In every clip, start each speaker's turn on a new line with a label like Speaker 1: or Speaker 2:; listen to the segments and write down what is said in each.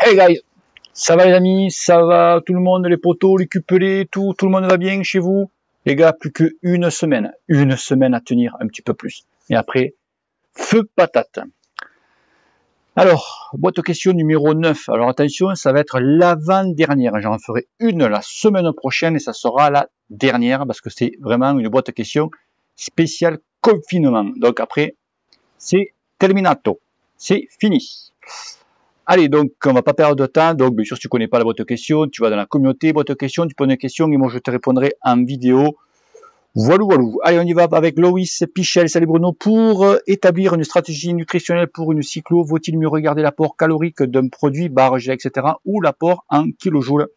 Speaker 1: Hey guys, ça va les amis, ça va tout le monde, les poteaux, les cupelés, tout, tout le monde va bien chez vous? Les gars, plus qu'une semaine, une semaine à tenir, un petit peu plus. Et après, feu patate. Alors, boîte aux questions numéro 9. Alors attention, ça va être l'avant-dernière. J'en ferai une la semaine prochaine et ça sera la dernière parce que c'est vraiment une boîte aux questions spéciale confinement. Donc après, c'est terminato. C'est fini. Allez, donc on va pas perdre de temps. Donc bien sûr, si tu connais pas la boîte de questions, tu vas dans la communauté boîte de questions, tu poses une question et moi je te répondrai en vidéo. Voilà, voilà. Allez, on y va avec Loïs Pichel. Salut Bruno. Pour euh, établir une stratégie nutritionnelle pour une cyclo, vaut-il mieux regarder l'apport calorique d'un produit, barre, etc., ou l'apport en kilojoules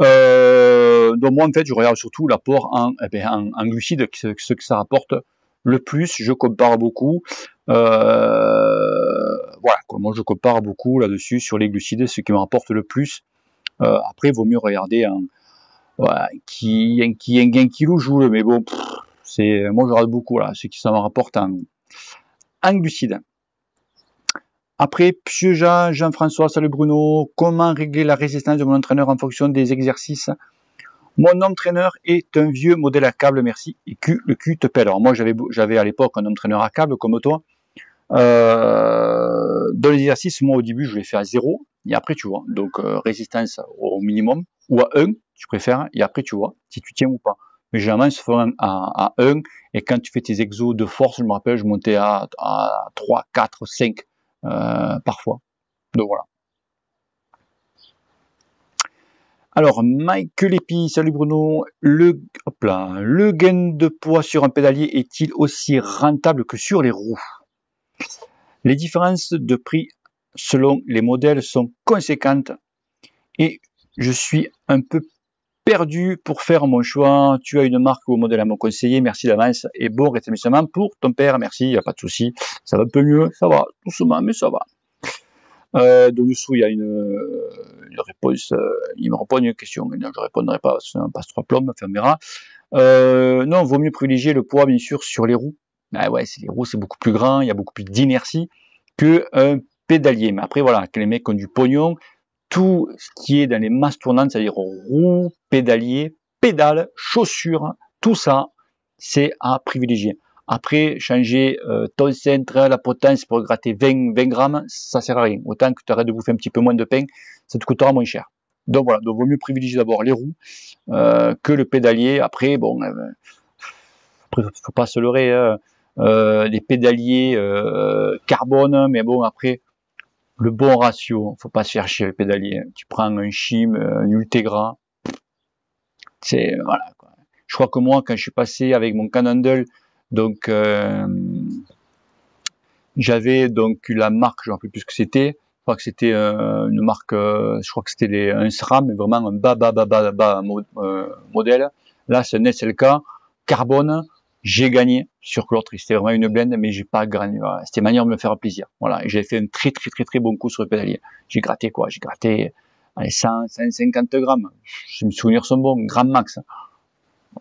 Speaker 1: euh, Donc moi, en fait, je regarde surtout l'apport en, eh bien, en, glucides, ce, ce que ça rapporte le plus. Je compare beaucoup. Euh, voilà, moi je compare beaucoup là-dessus sur les glucides, ce qui me rapporte le plus. Euh, après, il vaut mieux regarder un, qui, qui est un kilojoule, mais bon, c'est, moi je regarde beaucoup là, ce qui ça me rapporte en, en glucides. Après, Jean, Jean-François, salut Bruno, comment régler la résistance de mon entraîneur en fonction des exercices? Mon entraîneur est un vieux modèle à câble, merci, et le Q te pèle. Alors moi j'avais, j'avais à l'époque un entraîneur à câble comme toi, euh, dans l'exercice, moi au début, je vais faire à 0, et après tu vois. Donc euh, résistance au minimum, ou à 1, tu préfères, et après tu vois si tu tiens ou pas. Mais généralement, se fait à, à 1, et quand tu fais tes exos de force, je me rappelle, je montais à, à 3, 4, 5 euh, parfois. Donc voilà. Alors, Michael Epi, salut Bruno. Le gain de poids sur un pédalier est-il aussi rentable que sur les roues? Les différences de prix selon les modèles sont conséquentes et je suis un peu perdu pour faire mon choix. Tu as une marque ou un modèle à me conseiller. Merci d'avance et bon rétablissement pour ton père. Merci, il n'y a pas de souci. Ça va un peu mieux, ça va, doucement, mais ça va. Euh, de dessous, il y a une, une réponse. Euh, il me répond une question. je ne répondrai pas, c'est un passe-trois plombs, fermera. Euh, non, vaut mieux privilégier le poids, bien sûr, sur les roues ah les roues c'est beaucoup plus grand, il y a beaucoup plus d'inertie qu'un pédalier. Mais après voilà, que les mecs ont du pognon, tout ce qui est dans les masses tournantes, c'est-à-dire roues, pédalier, pédales, chaussures, tout ça, c'est à privilégier. Après, changer euh, ton centre, la potence pour gratter 20, 20 grammes, ça sert à rien. Autant que tu arrêtes de bouffer un petit peu moins de pain, ça te coûtera moins cher. Donc voilà, donc vaut mieux privilégier d'abord les roues euh, que le pédalier. Après, bon, euh, après faut pas se leurrer. Hein euh, des pédaliers euh, carbone, mais bon après le bon ratio, faut pas se chercher le pédalier. Tu prends un chim, un ultegra, c'est voilà. Quoi. Je crois que moi quand je suis passé avec mon Cannondale, donc euh, j'avais donc la marque, je ne sais plus ce que c'était. Je crois que c'était euh, une marque, euh, je crois que c'était un SRAM, mais vraiment un bas bas bas bas, bas modèle. Là, c'est un SLK carbone j'ai gagné sur l'autre. C'était vraiment une blende, mais j'ai pas gagné. C'était manière de me faire plaisir. Voilà. Et j'ai fait un très, très, très, très bon coup sur le pédalier. J'ai gratté quoi? J'ai gratté, allez, 100, 150 grammes. Je me souviens son bon, gramme max.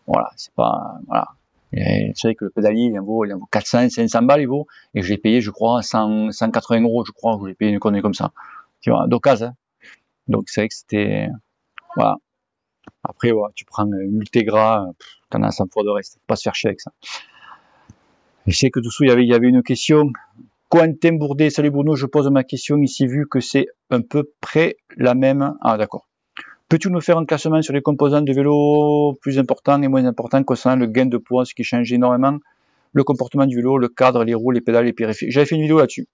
Speaker 1: Voilà. C'est pas, voilà. C'est vrai que le pédalier, il en vaut, il en vaut 400, 500 balles, il vaut. Et je l'ai payé, je crois, 100, 180 euros, je crois, que j'ai payé une connerie comme ça. Tu vois, d'occasion. Hein. Donc, c'est vrai que c'était, voilà. Après, ouais, tu prends une Ultegra, as 100 fois de reste. Pas se faire chier avec ça. Je sais que dessous, il y avait, il y avait une question. Quentin Bourdet, salut Bruno, je pose ma question ici vu que c'est un peu près la même. Ah, d'accord. Peux-tu nous faire un classement sur les composants de vélo plus importants et moins importants concernant le gain de poids, ce qui change énormément le comportement du vélo, le cadre, les roues, les pédales, les périphériques. J'avais fait une vidéo là-dessus.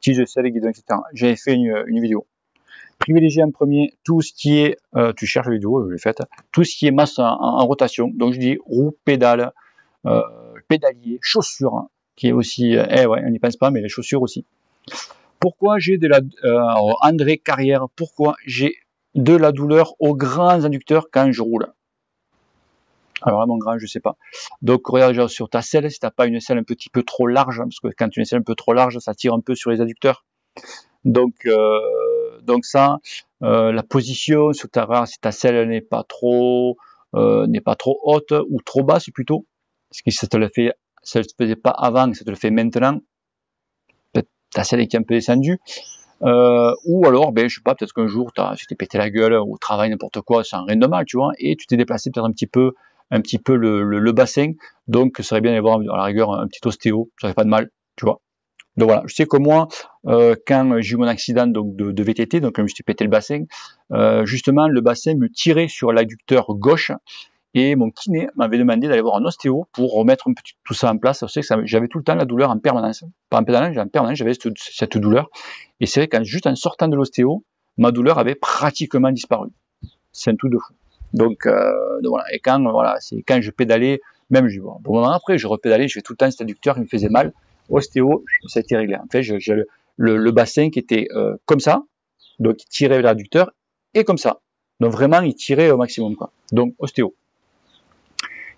Speaker 1: Si je etc. J'avais fait une vidéo privilégier en premier tout ce qui est, euh, tu cherches la vidéo, je l'ai faite, tout ce qui est masse en, rotation. Donc je dis roue, pédale, euh, pédalier, chaussures, qui est aussi, euh, eh ouais, on n'y pense pas, mais les chaussures aussi. Pourquoi j'ai de la, euh, André Carrière, pourquoi j'ai de la douleur aux grands inducteurs quand je roule? Alors là, mon grand, je sais pas. Donc, regarde sur ta selle, si t'as pas une selle un petit peu trop large, hein, parce que quand tu as une selle un peu trop large, ça tire un peu sur les adducteurs. Donc, donc ça, euh, la position sur ta race, si ta selle n'est pas trop euh, n'est pas trop haute ou trop basse plutôt, parce que ça te le fait, ça te faisait pas avant, ça te le fait maintenant. Ta selle est un peu descendue. Euh, ou alors, ben, je sais pas, peut-être qu'un jour, tu t'es pété la gueule au travail, n'importe quoi, sans rien de mal, tu vois, et tu t'es déplacé peut-être un petit peu, un petit peu le, bassin. Donc, ça serait bien d'avoir, à la rigueur, un petit ostéo, ça ferait pas de mal, tu vois. Donc voilà, je sais que moi, euh, quand j'ai eu mon accident de, de, VTT, donc je me suis pété le bassin, euh, justement, le bassin me tirait sur l'adducteur gauche et mon kiné m'avait demandé d'aller voir un ostéo pour remettre un petit, tout ça en place. Je sais que j'avais tout le temps la douleur en permanence. Pas en permanence, en permanence, j'avais cette, douleur. Et c'est vrai qu'en juste en sortant de l'ostéo, ma douleur avait pratiquement disparu. C'est un tout de fou. Donc, euh, donc, voilà. Et quand voilà, c'est quand je pédalais, même je bon, bon après, je repédalais, je tout le temps cet adducteur qui me faisait mal. Ostéo, ça a été réglé. En fait, j'ai le, le, le, bassin qui était euh, comme ça, donc il tirait l'adducteur et comme ça. Donc vraiment, il tirait au maximum quoi. Donc ostéo.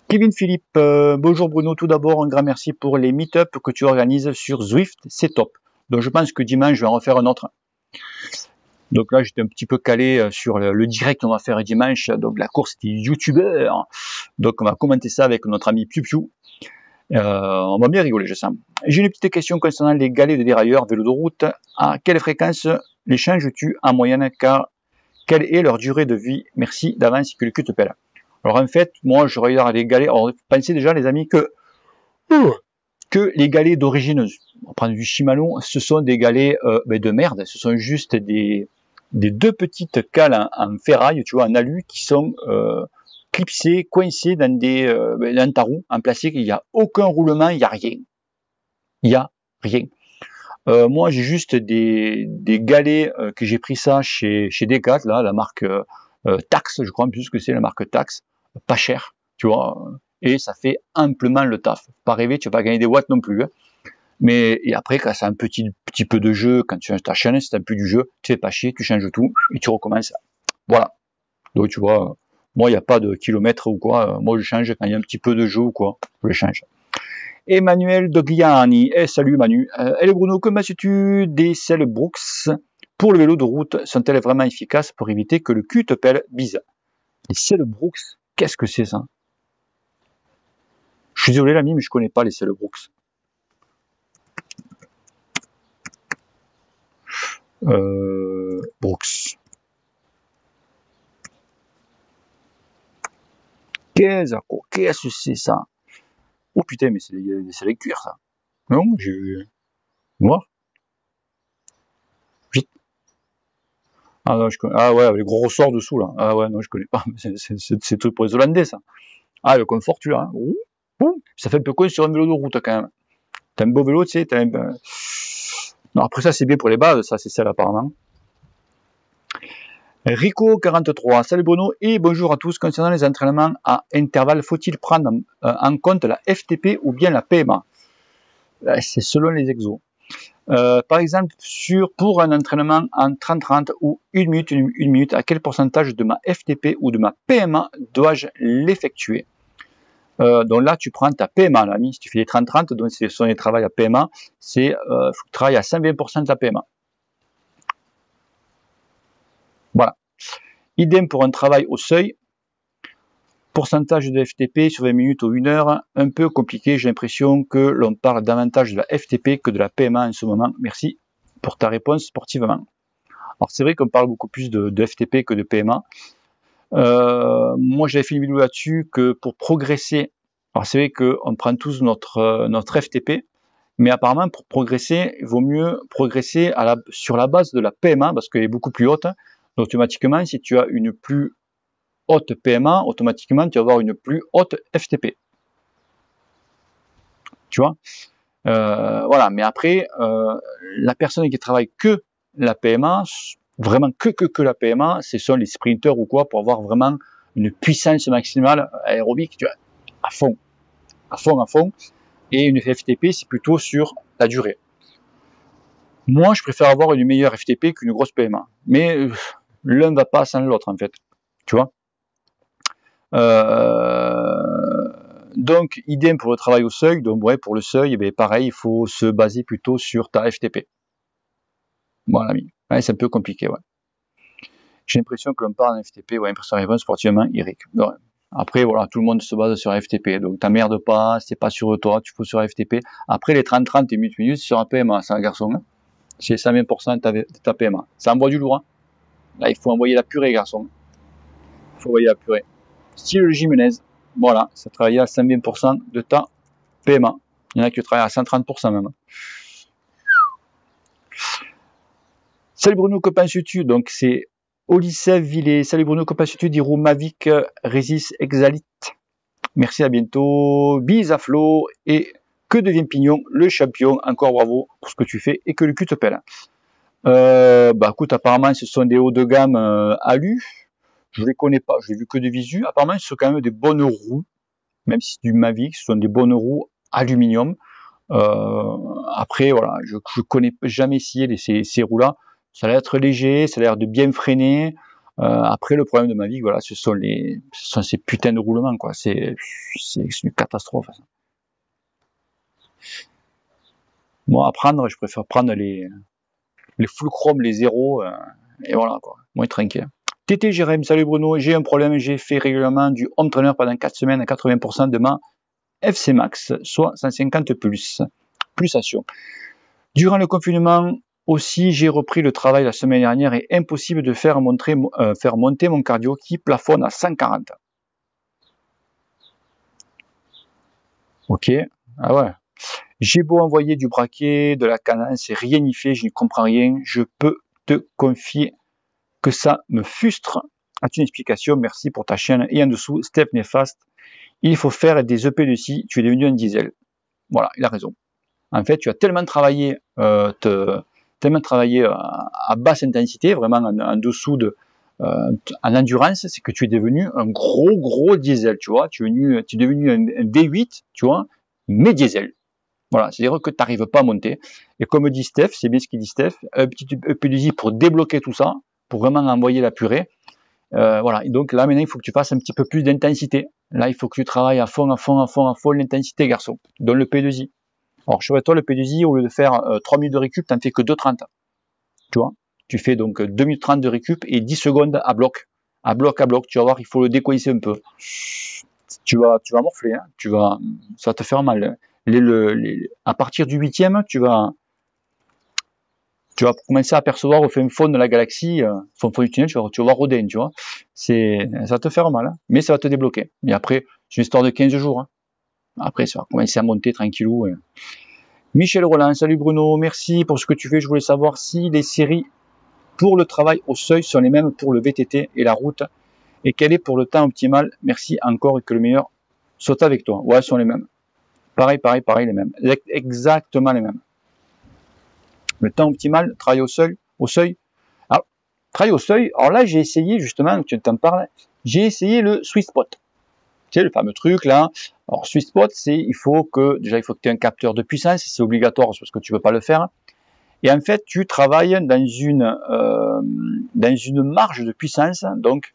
Speaker 1: Kevin Philippe, euh, bonjour Bruno, tout d'abord un grand merci pour les meet-up que tu organises sur Zwift, c'est top. Donc je pense que dimanche je vais en refaire un autre. Donc là j'étais un petit peu calé euh, sur le, direct qu'on va faire dimanche, donc la course était youtubeur, donc on va commenter ça avec notre ami Piu Piu. Euh, on va bien rigoler, je sens. J'ai une petite question concernant les galets de dérailleurs vélo de route. À quelle fréquence les changes-tu en moyenne car quelle est leur durée de vie? Merci d'avance que le cul te pèle. Alors en fait, moi je regarde les galets. Alors pensez déjà les amis que que les galets d'origine, on prend du Shimano, ce sont des galets euh, ben, de merde. Ce sont juste des des deux petites cales en, ferraille, tu vois, en alu, qui sont euh, clipsées, coincées dans des euh, ben, dans un en plastique. Il n'y a aucun roulement, il n'y a rien. Il n'y a rien. Euh, moi, j'ai juste des, des galets euh, que j'ai pris ça chez chez Decathlon, là, la marque euh, Tax, je crois plus que c'est la marque Tax pas cher, tu vois, et ça fait amplement le taf. Pas rêver, tu vas pas gagner des watts non plus. Hein. Mais et après, quand c'est un petit, petit peu de jeu, quand tu changes ta chaîne, c'est un peu du jeu, tu fais pas chier, tu changes tout et tu recommences. Voilà. Donc tu vois, moi il n'y a pas de kilomètres ou quoi. Moi je change quand il y a un petit peu de jeu ou quoi, je change. Emmanuel Dogliani, eh, salut Manu. Euh, hello Bruno, comment sais-tu des selles Brooks pour le vélo de route sont-elles vraiment efficaces pour éviter que le cul te pèle? Bise Les selles Brooks, Qu'est-ce que c'est ça? Je suis désolé l'ami, mais je connais pas les Cell Brooks. Euh, Brooks. Qu'est-ce que c'est ça? Oh putain, mais c'est les cuir ça. Non, j'ai vu. Noir Ah, non, je connais. ah ouais, les gros ressorts dessous là. Ah ouais, non, je connais pas. C'est tout pour les Hollandais ça. Ah, le confort, tu l'as. Hein. Ça fait un peu quoi sur un vélo de route quand même. T'as un beau vélo, tu sais. Un... Non, après ça, c'est bien pour les bases, ça, c'est celle apparemment. Rico43, salut Bruno et bonjour à tous. Concernant les entraînements à intervalles, faut-il prendre en euh, compte la FTP ou bien la PMA euh, C'est selon les exos. Euh, par exemple, pour un entraînement en 30-30 ou 1 minute, 1 minute, à quel pourcentage de ma FTP ou de ma PMA dois-je l'effectuer? Donc là, tu prends ta PMA, l'ami. Si tu fais les 30-30, donc ce sont les travails à PMA, c'est euh, à 120% de ta PMA. Voilà. Idem pour un travail au seuil, Pourcentage de FTP sur 20 minutes ou 1 heure, un peu compliqué. J'ai l'impression que l'on parle davantage de la FTP que de la PMA en ce moment. Merci pour ta réponse sportivement. Alors c'est vrai qu'on parle beaucoup plus de, FTP que de PMA. Euh, moi j'avais fait une vidéo là-dessus que pour progresser, alors c'est vrai qu'on prend tous notre, FTP, mais apparemment pour progresser, il vaut mieux progresser sur la base de la PMA parce qu'elle est beaucoup plus haute. Automatiquement, si tu as une plus haute PMA, automatiquement, tu vas avoir une plus haute FTP. Tu vois? Euh, Voilà, mais après, euh, la personne qui travaille que la PMA, vraiment que, que, que la PMA, ce sont les sprinters ou quoi, pour avoir vraiment une puissance maximale aérobique, tu vois, à fond, à fond, à fond. Et une FTP, c'est plutôt sur la durée. Moi, je préfère avoir une meilleure FTP qu'une grosse PMA. Mais euh, l'un va pas sans l'autre, en fait. Tu vois? Euh, donc, idem pour le travail au seuil. Donc, pour le seuil, eh pareil, il faut se baser plutôt sur ta FTP. Voilà, ouais, c'est un peu compliqué. J'ai l'impression que l'on parle en FTP, ouais, impression répondre sportivement, Eric. après, voilà, tout le monde se base sur FTP. Donc, ta merde pas, c'est pas sur toi, tu faut sur FTP. Après, les 30-30 et minutes minutes sur un PMA, c'est un garçon. Hein c'est 120% de ta, PMA. Ça envoie du lourd. Hein. Là, il faut envoyer la purée, garçon. Il faut envoyer la purée. Style Jimenez, voilà, ça travaille à 120% de ta PMA. Il y en a qui travaillent à 130% même. Salut Bruno, que penses-tu Donc c'est Olysse Villet. Salut Bruno, que penses-tu d'Hiro Mavic Resist Exalit Merci, à bientôt. Bis à Flo et que devient Pignon, le champion. Encore bravo pour ce que tu fais et que le cul te pèle. Euh, bah écoute, apparemment ce sont des hauts de gamme euh, alu. Je les connais pas, je l'ai vu que de visu. Apparemment ce sont quand même des bonnes roues, même si du Mavic, ce sont des bonnes roues aluminium. Euh, après voilà, je, je connais jamais essayé ces, roues-là. Ça a l'air être léger, ça a l'air de bien freiner. Euh, après, le problème de ma vie, voilà, ce sont les, ce sont ces putains de roulements, quoi. C'est, c'est une catastrophe. Moi, à prendre, je préfère prendre les, les full chrome, les zéros, euh, et voilà, quoi. Moi, tranquille. TT Jérém, salut Bruno, j'ai un problème, j'ai fait régulièrement du home trainer pendant 4 semaines à 80% de ma FC Max, soit 150 plus, action. Durant le confinement, aussi, j'ai repris le travail la semaine dernière et impossible de faire, euh, faire monter mon cardio qui plafonne à 140. Ok, ah ouais. J'ai beau envoyer du braquet, de la cadence rien n'y fait, je n'y comprends rien. Je peux te confier que ça me frustre. As-tu une explication? Merci pour ta chaîne. Et en dessous, step néfaste. Il faut faire des EP de si tu es devenu un diesel. Voilà, il a raison. En fait, tu as tellement travaillé euh, te, tellement travaillé euh, à, basse intensité, vraiment en, dessous de, euh, en endurance, c'est que tu es devenu un gros gros diesel, tu vois. Tu es devenu, tu es devenu un, D8, tu vois, mais diesel. Voilà, c'est-à-dire que tu n'arrives pas à monter. Et comme dit Steph, c'est bien ce qu'il dit Steph, un petit EPDJ pour débloquer tout ça, pour vraiment envoyer la purée. Euh, voilà, et donc là maintenant il faut que tu fasses un petit peu plus d'intensité. Là il faut que tu travailles à fond, à fond, à fond, à fond l'intensité garçon, dans le P2I. Alors, je toi, le P2I, au lieu de faire 3 euh, minutes de récup, t'en fais que 2,30. Tu vois? Tu fais donc 2 minutes 30 de récup et 10 secondes à bloc. À bloc, à bloc. Tu vas voir, il faut le décoincer un peu. Tu vas, tu vas morfler, hein. tu vas, ça va te faire mal. Les, les, à partir du huitième, tu vas, tu vas commencer à apercevoir au fin fond de la galaxie, euh, fond, fond du tunnel, tu vas, tu vas voir tu vois. C'est, ça va te faire mal, hein. mais ça va te débloquer. Mais après, c'est une histoire de 15 jours. Hein. Après, ça va commencer à monter tranquillou. Michel Roland, salut Bruno, merci pour ce que tu fais. Je voulais savoir si les séries pour le travail au seuil sont les mêmes pour le VTT et la route et quel est pour le temps optimal. Merci encore et que le meilleur soit avec toi. Ouais, sont les mêmes. Pareil, pareil, pareil, les mêmes. Exactement les mêmes. Le temps optimal, travail au seuil, au seuil. Alors, travail au seuil. Alors là, j'ai essayé justement, tu t'en parles, j'ai essayé le Swiss Spot le fameux truc là. Alors Spot, c'est il faut que déjà il faut que tu aies un capteur de puissance, c'est obligatoire parce que tu peux pas le faire. Et en fait, tu travailles dans une euh, dans une marge de puissance, donc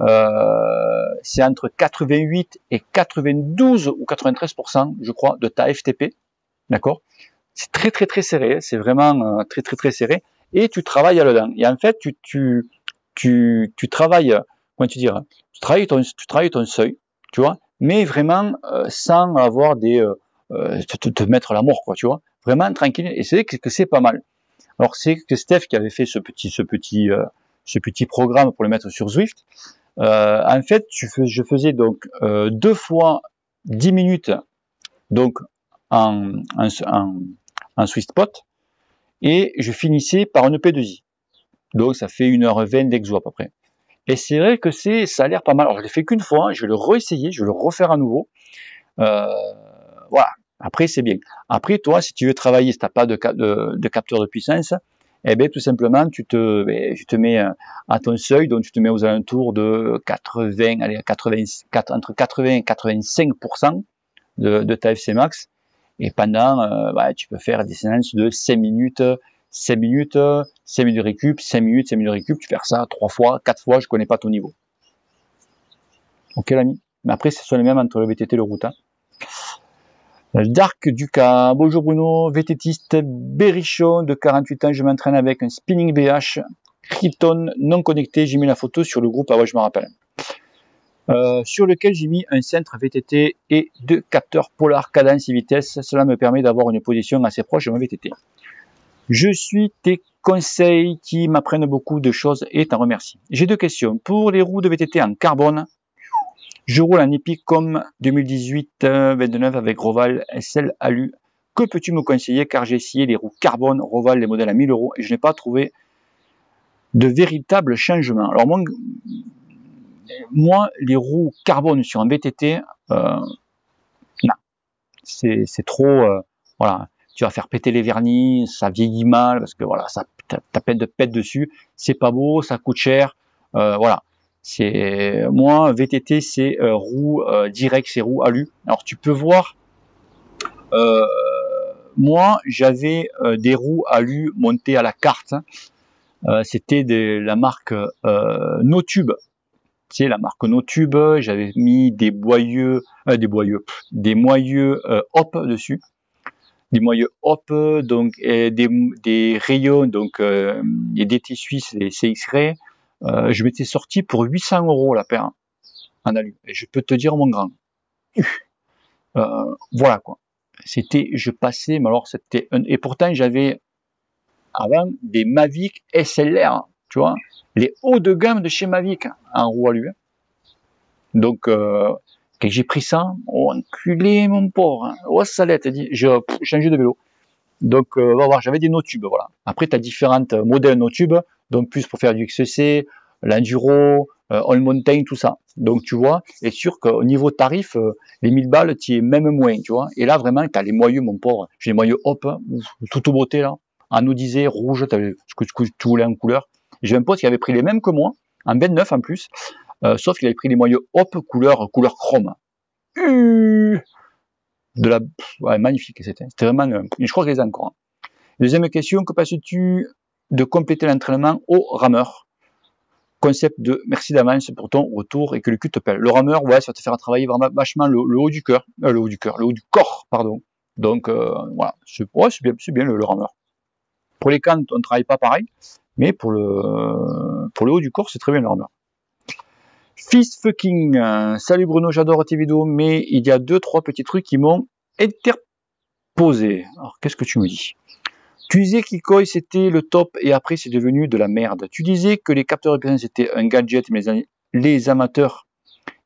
Speaker 1: euh, c'est entre 88 et 92 ou 93%, je crois, de ta FTP, d'accord? C'est très très très serré, c'est vraiment euh, très très très serré, et tu travailles là-dedans. Et en fait, tu tu tu, tu travailles, comment tu dire Tu travailles ton tu travailles ton seuil, tu vois, mais vraiment euh, sans avoir des te, te, mettre la mort, quoi, tu vois, vraiment tranquille. Et c'est que, que c'est pas mal. Alors c'est que Steph qui avait fait ce petit ce petit ce petit programme pour le mettre sur Zwift. en fait, je faisais donc deux fois 10 minutes donc en, en, en, Spot et je finissais par un EP2i. Donc ça fait 1h20 d'exo à peu près. Et c'est vrai que ça a l'air pas mal. Alors je l'ai fait qu'une fois, hein, je vais le réessayer, je vais le refaire à nouveau. Euh, voilà. Après c'est bien. Après toi, si tu veux travailler, si t'as pas de, de, capteur de puissance, eh bien tout simplement tu te, ben, tu te mets euh, à ton seuil, donc tu te mets aux alentours de 80, allez 80, entre 80 et 85 de, de ta FC max. Et pendant, euh, bah, tu peux faire des séances de 5 minutes, 5 minutes, 5 minutes de récup, 5 minutes, 5 minutes de récup, tu fais ça 3 fois, 4 fois, je connais pas ton niveau. Ok l'ami? Mais après, ce sont les mêmes entre le VTT et le route. Hein. Dark Duca, bonjour Bruno, VTTiste berrichon de 48 ans, je m'entraîne avec un spinning BH Krypton non connecté, j'ai mis la photo sur le groupe, ah ouais je me rappelle. Euh, sur lequel j'ai mis un centre VTT et deux capteurs polar cadence et vitesse. Cela me permet d'avoir une position assez proche de mon VTT. Je suis tes conseils qui m'apprennent beaucoup de choses et t'en remercie. J'ai deux questions. Pour les roues de VTT en carbone, je roule en Epic comme 2018-29 avec Roval SL Alu. Que peux-tu me conseiller car j'ai essayé les roues carbone Roval, les modèles à 1000 euros et je n'ai pas trouvé de véritable changement. Alors moi, les roues carbone sur un VTT, euh, c'est trop, euh, voilà, tu vas faire péter les vernis, ça vieillit mal parce que voilà, ça t'as peine de pète dessus, c'est pas beau, ça coûte cher, euh, voilà. C'est moi VTT, c'est euh, roue euh, direct, c'est roue alu. Alors tu peux voir, euh, moi j'avais euh, des roues alu montées à la carte. Euh, C'était de la marque Notube. Tu sais la marque Notube. J'avais mis des boyeux, des boyeux, des moyeux hop dessus des moyeux hop, donc des, rayons, donc des DT suisses, les CX-Ray. Euh, je m'étais sorti pour 800 euros la paire en alu. Et je peux te dire mon grand. Euh, voilà quoi. C'était, je passais, mais alors c'était et pourtant j'avais avant des Mavic SLR, tu vois, les hauts de gamme de chez Mavic en roue alu. Donc euh, quand j'ai pris ça, oh enculé mon pauvre, hein. oh salette, j'ai changé de vélo. Donc euh, va voir, j'avais des no-tubes, voilà. Après tu as différentes euh, modèles no-tubes, donc plus pour faire du XC, l'enduro, euh, all mountain, tout ça. Donc tu vois, et sûr qu'au niveau tarif, euh, les 1000 balles, tu es même moins, tu vois. Et là vraiment, tu as les moyeux, mon pauvre. J'ai les moyeux hop, tout au beauté là, anodisé, rouge, tu ce que tu voulais en couleur. J'ai un pote qui avait pris les mêmes que moi, en 29 en plus, euh, sauf qu'il avait pris les moyeux hop couleur couleur chrome. De la ouais, magnifique c'était. C'était vraiment. Euh, je crois qu'il les encore. Hein. Deuxième question que penses-tu de compléter l'entraînement au rameur? Concept de merci d'avance pour ton retour et que le cul te pèle. Le rameur, ouais, ça va te faire travailler vraiment vachement le, haut du cœur, euh, le haut du cœur, le haut du corps, pardon. Donc euh, voilà, c'est ouais, bien, bien le, rameur. Pour les cannes, on ne travaille pas pareil, mais pour le pour le haut du corps, c'est très bien le rameur. Fist fucking, euh, salut Bruno, j'adore tes vidéos, mais il y a deux, trois petits trucs qui m'ont interposé. Alors, qu'est-ce que tu me dis? Tu disais qu'Ikoi c'était le top et après c'est devenu de la merde. Tu disais que les capteurs de c'était un gadget, mais les amateurs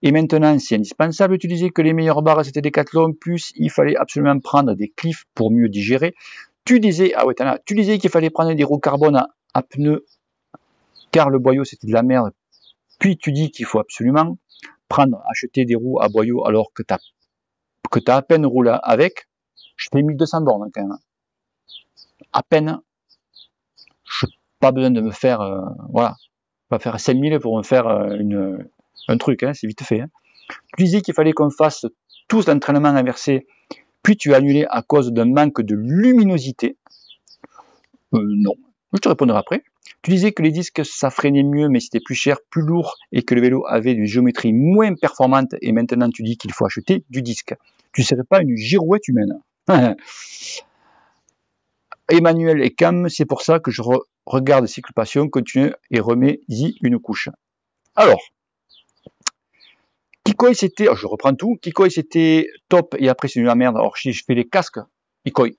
Speaker 1: et maintenant c'est indispensable. Tu disais que les meilleures barres c'était des Decathlon, plus il fallait absolument prendre des cliffs pour mieux digérer. Tu disais, ah ouais, tu disais qu'il fallait prendre des roues carbone à pneus car le boyau c'était de la merde puis tu dis qu'il faut absolument prendre, acheter des roues à boyau alors que tu as, que as à peine roulé avec. Je fais 1200 bornes quand même. À peine. Je n'ai pas besoin de me faire, euh, voilà, pas faire 5000 pour me faire euh, un truc, hein, c'est vite fait. Hein. Tu disais qu'il fallait qu'on fasse tous l'entraînement inversé, puis tu as annulé à cause d'un manque de luminosité. Euh, non, je te répondrai après. Tu disais que les disques ça freinait mieux mais c'était plus cher, plus lourd et que le vélo avait une géométrie moins performante et maintenant tu dis qu'il faut acheter du disque. Tu ne serais pas une girouette humaine. Emmanuel et Cam, c'est pour ça que je regarde Cycle Passion, continue et remets-y une couche. Alors, Kikoi c'était, oh, je reprends tout, Kikoi c'était top et après c'est de la merde. Alors si je fais les casques, Kikoi.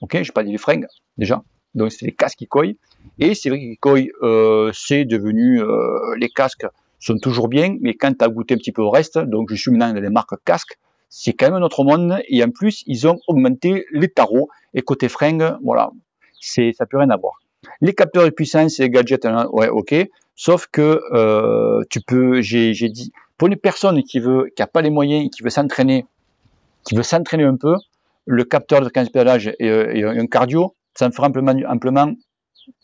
Speaker 1: Ok, j'ai pas dit les fringues, déjà. Donc c'est les casques Ikoi. Et c'est vrai qu'Ikoi, euh, c'est devenu, euh, les casques sont toujours bien, mais quand tu as goûté un petit peu au reste, donc je suis maintenant dans les marques casques, c'est quand même un autre monde. Et en plus, ils ont augmenté les tarots. Et côté fringues, voilà, c'est ça peut rien avoir. Les capteurs de puissance et les gadgets, hein, ouais, ok. Sauf que euh, tu peux, j'ai dit, pour une personne qui veut, qui a pas les moyens, qui veut s'entraîner, qui veut s'entraîner un peu, le capteur de 15 pédalage et, et, un cardio, ça me fera amplement,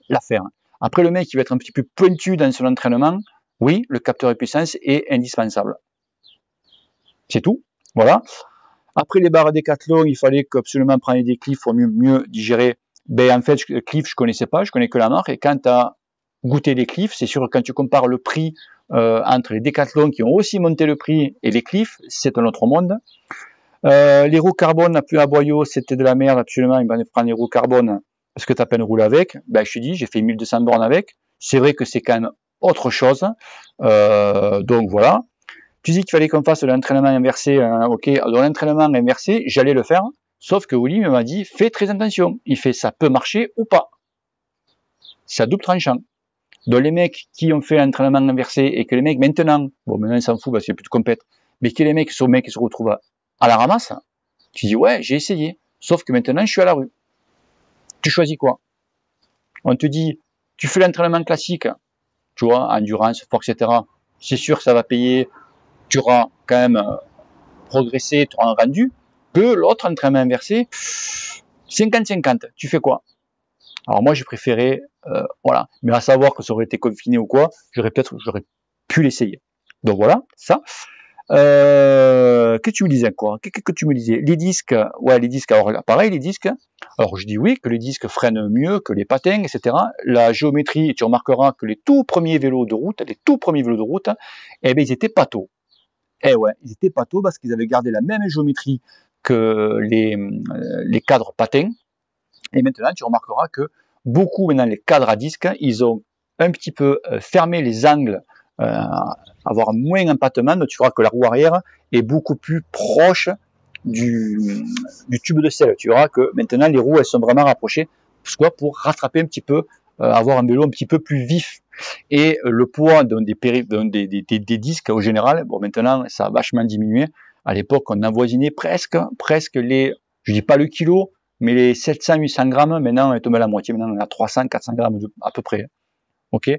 Speaker 1: l'affaire. Après, le mec qui va être un petit peu pointu dans son entraînement, oui, le capteur de puissance est indispensable. C'est tout. Voilà. Après les barres Decathlon, il fallait absolument prendre des cliffs pour mieux, digérer. Ben, en fait, cliff, je connaissais pas, je connais que la marque. Et quand tu as goûté les cliffs, c'est sûr que quand tu compares le prix euh, entre les Decathlon qui ont aussi monté le prix et les cliffs, c'est un autre monde. Euh, les roues carbone à plus à boyau, c'était de la merde absolument. Il va prendre les roues carbone parce que tu as peine roulé avec? Ben, je te dis, j'ai fait 1200 bornes avec. C'est vrai que c'est quand même autre chose. Euh, donc voilà. Tu dis qu'il fallait qu'on fasse l'entraînement inversé. Hein, ok, dans l'entraînement inversé, j'allais le faire. Sauf que Willy m'a dit, fais très attention. Il fait, ça peut marcher ou pas. C'est à double tranchant. Donc les mecs qui ont fait l'entraînement inversé et que les mecs maintenant, bon maintenant ils s'en foutent parce qu'il n'y a plus de compète, mais que les mecs sont mecs qui se retrouvent à, la ramasse, tu dis ouais j'ai essayé, sauf que maintenant je suis à la rue. Tu choisis quoi? On te dit tu fais l'entraînement classique, tu vois, endurance, force, etc. C'est sûr que ça va payer, tu auras quand même euh, progressé, tu auras un rendu, que l'autre entraînement inversé, 50-50, tu fais quoi? Alors moi j'ai préféré, euh, voilà, mais à savoir que ça aurait été confiné ou quoi, j'aurais peut-être, j'aurais pu l'essayer. Donc voilà, ça. Euh, que tu me disais quoi? Que tu me disais? Les disques, ouais, les disques. Alors pareil, les disques. Alors je dis oui que les disques freinent mieux que les patins, etc. La géométrie, tu remarqueras que les tout premiers vélos de route, les tout premiers vélos de route, eh ben ils étaient tôt. Eh ouais, ils étaient tôt parce qu'ils avaient gardé la même géométrie que les, euh, les cadres patins. Et maintenant, tu remarqueras que beaucoup maintenant les cadres à disque, ils ont un petit peu euh, fermé les angles avoir moins d'empattement, tu verras que la roue arrière est beaucoup plus proche du, du, tube de selle. Tu verras que maintenant les roues elles sont vraiment rapprochées, soit pour rattraper un petit peu, euh, avoir un vélo un petit peu plus vif. Et euh, le poids d'un des, des, des, des, disques au général, bon maintenant ça a vachement diminué. À l'époque on avoisinait presque, presque les, je dis pas le kilo, mais les 700-800 grammes, maintenant on est tombé à la moitié, maintenant on a 300-400 grammes à peu près. Ok?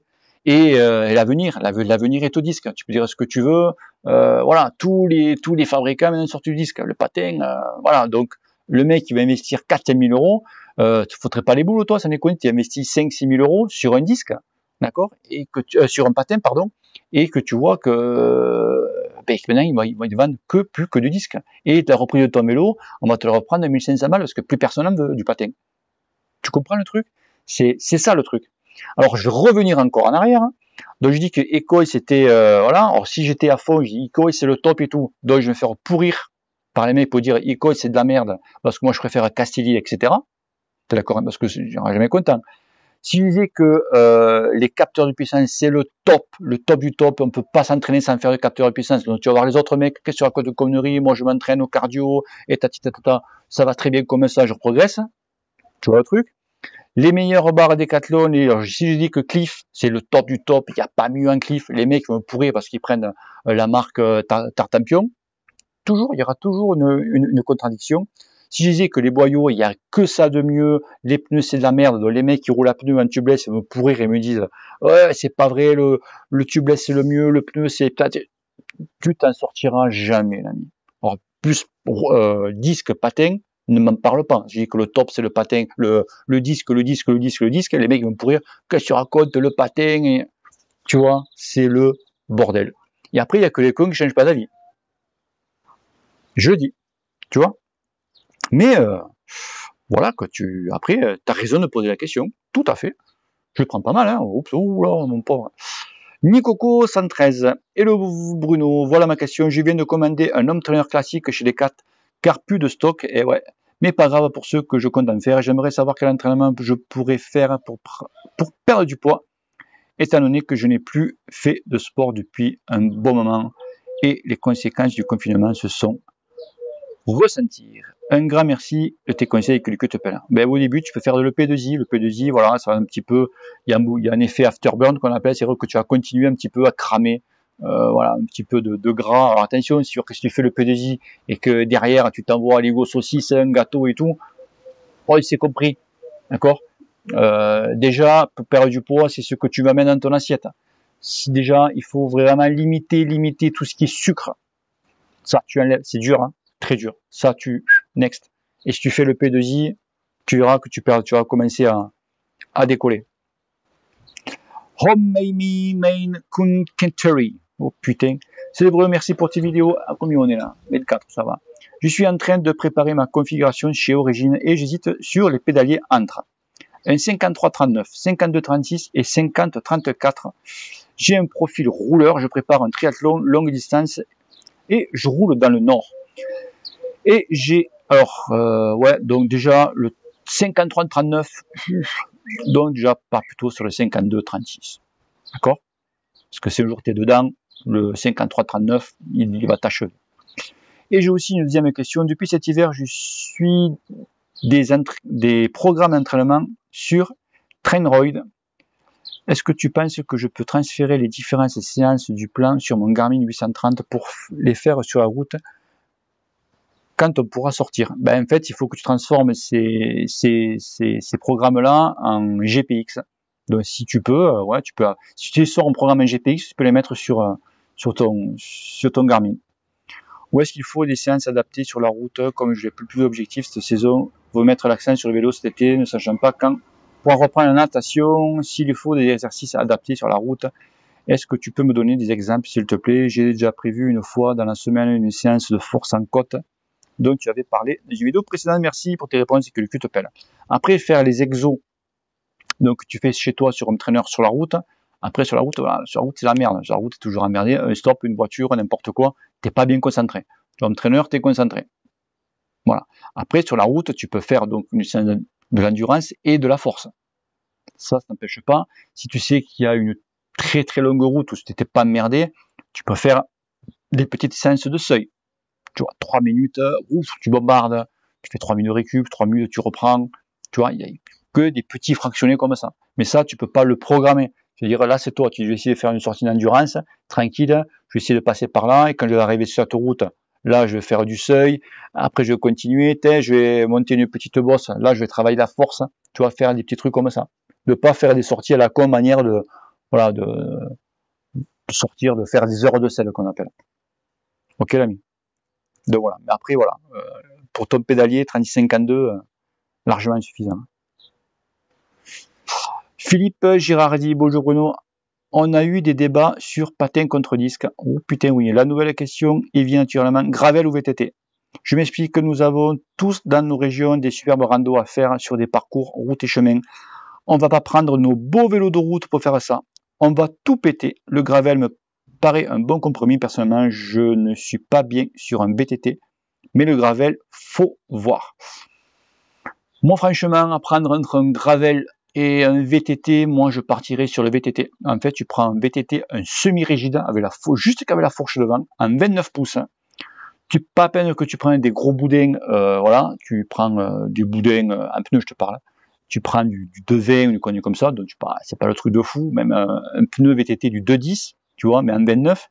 Speaker 1: Et, euh, l'avenir, l'avenir est au disque. Tu peux dire ce que tu veux. Euh, voilà, tous les tous les fabricants maintenant sortent du disque. Le patin, euh, voilà. Donc le mec qui va investir 4 000 euros, euh, tu faudrait pas les boules, toi, ça n'est quoi Tu investis 5 6 000 euros sur un disque, d'accord Et que tu, euh, sur un patin, pardon, et que tu vois que ben, maintenant il va, il va vendre que plus que du disque. Et tu as repris de ton vélo, on va te le reprendre à 1500 balles parce que plus personne n'en veut du patin. Tu comprends le truc? C'est ça le truc. Alors, je vais revenir encore en arrière. Hein. Donc, je dis que Ecoy, c'était, euh, voilà. Alors, si j'étais à fond, je dis Ecoy, c'est le top et tout. Donc, je vais me faire pourrir par les mecs pour dire Ecoy, c'est de la merde. Parce que moi, je préfère Castilly, etc. T'es d'accord? Hein, parce que j'en jamais content. Si je disais que euh, les capteurs de puissance, c'est le top, le top du top, on peut pas s'entraîner sans faire de capteurs de puissance. Donc, tu vas voir les autres mecs, qu'est-ce que tu racontes de conneries? Moi, je m'entraîne au cardio, et ta Ça va très bien comme ça, je progresse. Tu vois le truc? Les meilleures barres Decathlon, et si je dis que Cliff, c'est le top du top, il n'y a pas mieux un Cliff, les mecs vont pourrir parce qu'ils prennent euh, la marque euh, Tartampion. Toujours, il y aura toujours une, contradiction. Si je disais que les boyaux, il n'y a que ça de mieux, les pneus c'est de la merde, donc les mecs qui roulent à pneu en tubeless vont me pourrir et me disent ouais c'est pas vrai, le, le tubeless c'est le mieux, le pneu c'est tu t'en sortiras jamais l'ami. Alors plus euh, disque patin, ne m'en parle pas. Je dis que le top c'est le patin, le, disque, le disque, le disque, le disque, les mecs vont pourrir, qu'est-ce que tu racontes, le patin, et... tu vois, c'est le bordel. Et après, il y a que les cons qui changent pas d'avis. Je dis, tu vois. Mais euh, voilà, que tu après, euh, tu as raison de poser la question, tout à fait. Je prends pas mal, hein. Oups, là, mon pauvre. Nicoco 113. Hello Bruno, voilà ma question. Je viens de commander un homme trainer classique chez les 4 car plus de stock, et ouais, mais pas grave pour ceux que je compte en faire. J'aimerais savoir quel entraînement je pourrais faire pour, perdre du poids, étant donné que je n'ai plus fait de sport depuis un bon moment et les conséquences du confinement se sont ressentir. Un grand merci de tes conseils que te pèle. Ben, au début, tu peux faire de l'EP2I. Le P2I, voilà, ça va un petit peu, il y a un, y a un effet afterburn qu'on appelle, c'est vrai que tu vas continuer un petit peu à cramer euh, voilà, un petit peu de, de, gras. Alors attention, si tu fais le PDJ et que derrière tu t'envoies les saucisses, un gâteau et tout, oh, c'est compris, d'accord? Euh, Déjà, pour perdre du poids, c'est ce que tu mettre dans ton assiette. Si déjà, il faut vraiment limiter, limiter tout ce qui est sucre. Ça, tu enlèves, c'est dur, hein? Très dur. Ça, tu next. Et si tu fais le P2I, tu verras que tu perds, tu vas commencer à, à décoller. Home Main. Oh putain. C'est vrai, merci pour tes vidéos. À combien on est là 24, ça va. Je suis en train de préparer ma configuration chez Origine et j'hésite sur les pédaliers entre un 53-39, 52-36 et 50-34. J'ai un profil rouleur, je prépare un triathlon longue distance et je roule dans le nord. Et j'ai, alors, euh, ouais, donc déjà le 53-39, donc déjà pas plutôt sur le 52-36. D'accord? Parce que c'est le jour que tu es dedans, le 53-39, il, va t'achever. Et j'ai aussi une deuxième question. Depuis cet hiver, je suis des, programmes d'entraînement sur Trainroid. Est-ce que tu penses que je peux transférer les différentes séances du plan sur mon Garmin 830 pour les faire sur la route quand on pourra sortir? Ben, En fait, il faut que tu transformes ces programmes-là en GPX. Donc si tu peux, euh, ouais, tu peux. Si tu sors un programme en GPX, tu peux les mettre sur, euh, sur, ton, sur ton Garmin. Ou est-ce qu'il faut des séances adaptées sur la route Comme je n'ai plus, plus d'objectifs cette saison, vous mettre l'accent sur le vélo cet été, ne sachant pas quand pour reprendre la natation, s'il faut des exercices adaptés sur la route. Est-ce que tu peux me donner des exemples, s'il te plaît? J'ai déjà prévu une fois dans la semaine une séance de force en côte dont tu avais parlé dans une vidéo précédente. Merci pour tes réponses et que le cul te pèle. Après, faire les exos, donc tu fais chez toi sur un trainer sur la route. Après, sur la route, voilà, sur la route, c'est la merde. Sur la route, c'est toujours emmerdé. Un stop, une voiture, n'importe quoi, t'es pas bien concentré. Sur un trainer, t'es concentré. Voilà. Après, sur la route, tu peux faire donc une séance de l'endurance et de la force. Ça, ça n'empêche pas. Si tu sais qu'il y a une très très longue route où tu n'étais pas emmerdé, tu peux faire des petites séances de seuil. Tu vois, 3 minutes, ouf, tu bombardes, tu fais 3 minutes de récup, 3 minutes, tu reprends. Tu vois, il que des petits fractionnés comme ça. Mais ça, tu peux pas le programmer. Je veux dire, là, c'est toi, tu vas essayer de faire une sortie d'endurance, tranquille, je vais essayer de passer par là, et quand je vais arriver sur cette route, Là, je vais faire du seuil. Après, je vais continuer. Je vais monter une petite bosse. Là, je vais travailler la force. Tu vas faire des petits trucs comme ça. De pas faire des sorties à la con manière de, voilà, de, sortir, de faire des heures de sel qu'on appelle. Ok, l'ami? Donc voilà. Mais après, voilà. Euh, pour ton pédalier, 3052, euh, largement suffisant. Philippe Girardi, bonjour Bruno on a eu des débats sur patin contre disque. Oh putain oui, la nouvelle question est vient naturellement, gravel ou VTT Je m'explique que nous avons tous dans nos régions des superbes randos à faire sur des parcours, routes et chemins. On va pas prendre nos beaux vélos de route pour faire ça. On va tout péter. Le gravel me paraît un bon compromis. Personnellement, je ne suis pas bien sur un VTT. Mais le gravel, faut voir. Moi, franchement, à prendre entre un gravel et un VTT, moi je partirais sur le VTT. En fait, tu prends un VTT, un semi-rigide, avec juste qu'avec la fourche devant, en 29 pouces. Tu, pas à peine que tu prends des gros boudins, euh, voilà, tu prends euh, du boudin, euh, un pneu, je te parle. Tu prends du, du 220 ou du connu comme ça, donc c'est pas le truc de fou, même un, pneu VTT du 210, tu vois, mais en 29,